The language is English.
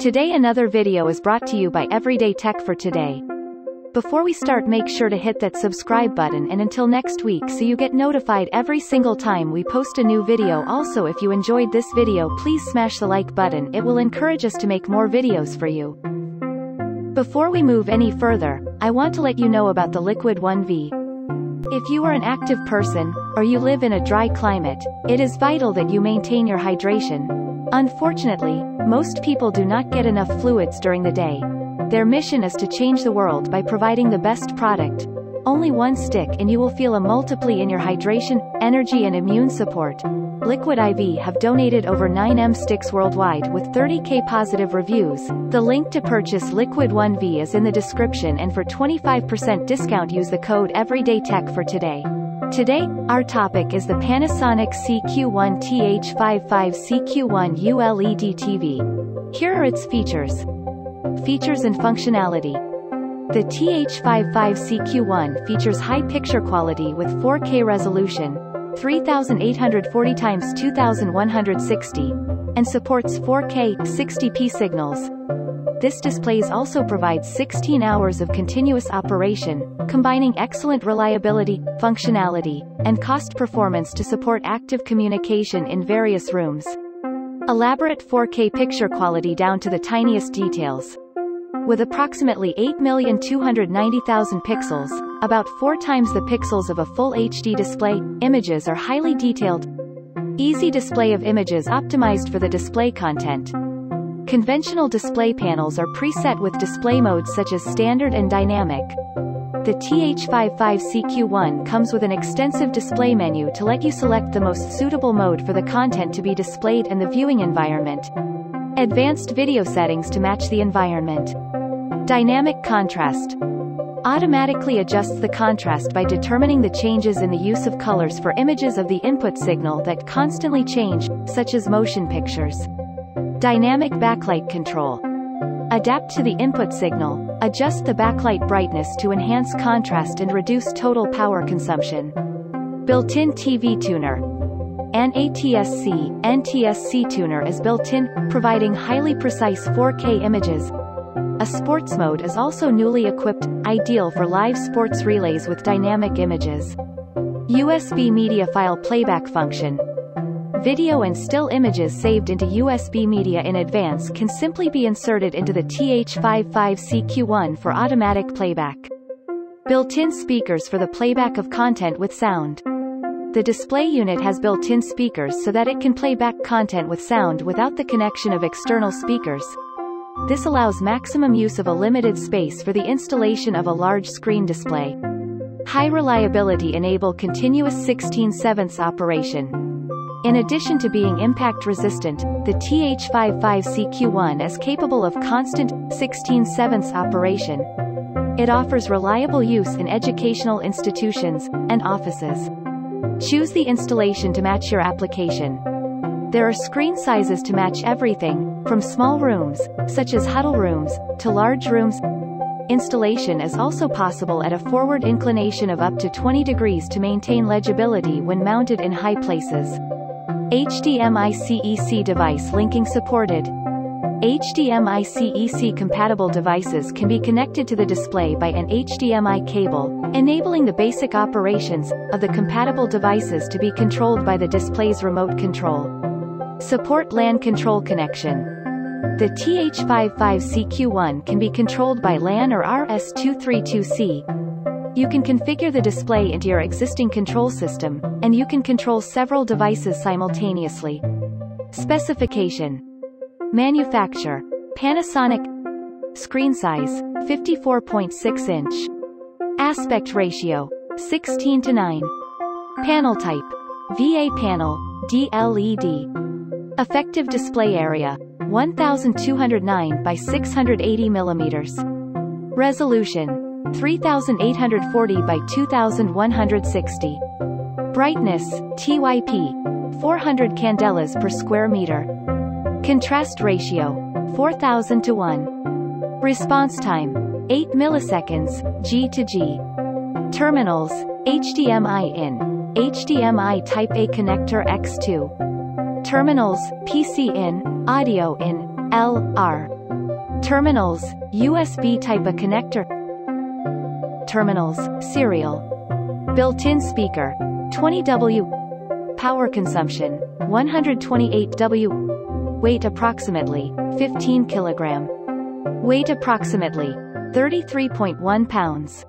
Today another video is brought to you by Everyday Tech for Today. Before we start make sure to hit that subscribe button and until next week so you get notified every single time we post a new video also if you enjoyed this video please smash the like button it will encourage us to make more videos for you. Before we move any further, I want to let you know about the Liquid 1V. If you are an active person, or you live in a dry climate, it is vital that you maintain your hydration. Unfortunately, most people do not get enough fluids during the day. Their mission is to change the world by providing the best product. Only one stick and you will feel a multiply in your hydration, energy and immune support. Liquid IV have donated over 9M sticks worldwide with 30k positive reviews. The link to purchase Liquid I.V. is in the description and for 25% discount use the code EverydayTech for today. Today, our topic is the Panasonic CQ1 TH55 CQ1U LED TV. Here are its features. Features and functionality. The TH55CQ1 features high picture quality with 4K resolution, 3840 x 2160, and supports 4K 60p signals. This displays also provides 16 hours of continuous operation, combining excellent reliability, functionality, and cost performance to support active communication in various rooms. Elaborate 4K picture quality down to the tiniest details. With approximately 8,290,000 pixels, about four times the pixels of a full HD display, images are highly detailed. Easy display of images optimized for the display content. Conventional display panels are preset with display modes such as standard and dynamic. The TH55CQ1 comes with an extensive display menu to let you select the most suitable mode for the content to be displayed and the viewing environment. Advanced video settings to match the environment. Dynamic contrast. Automatically adjusts the contrast by determining the changes in the use of colors for images of the input signal that constantly change, such as motion pictures. Dynamic backlight control. Adapt to the input signal, adjust the backlight brightness to enhance contrast and reduce total power consumption. Built-in TV tuner. An ATSC, NTSC tuner is built in, providing highly precise 4K images. A sports mode is also newly equipped, ideal for live sports relays with dynamic images. USB media file playback function. Video and still images saved into USB media in advance can simply be inserted into the TH55CQ1 for automatic playback. Built-in speakers for the playback of content with sound. The display unit has built-in speakers so that it can play back content with sound without the connection of external speakers. This allows maximum use of a limited space for the installation of a large screen display. High reliability enable continuous 16 7 operation. In addition to being impact resistant, the TH55CQ1 is capable of constant 16 7 operation. It offers reliable use in educational institutions and offices. Choose the installation to match your application. There are screen sizes to match everything, from small rooms, such as huddle rooms, to large rooms. Installation is also possible at a forward inclination of up to 20 degrees to maintain legibility when mounted in high places. HDMI CEC device linking supported. HDMI CEC compatible devices can be connected to the display by an HDMI cable, enabling the basic operations of the compatible devices to be controlled by the display's remote control. Support LAN control connection. The TH55CQ1 can be controlled by LAN or RS232C. You can configure the display into your existing control system, and you can control several devices simultaneously. Specification Manufacture. Panasonic Screen size, 54.6 inch. Aspect ratio, 16 to 9. Panel type, VA panel, DLED. Effective display area, 1209 by 680 millimeters. Resolution, 3840 by 2160. Brightness, TYP, 400 candelas per square meter. Contrast ratio, 4000 to 1. Response time, 8 milliseconds, G to G. Terminals, HDMI in, HDMI Type-A connector X2. Terminals, PC in, audio in, L, R. Terminals, USB Type A connector. Terminals, serial. Built-in speaker, 20W. Power consumption, 128W. Weight approximately, 15 kilogram. Weight approximately, 33.1 pounds.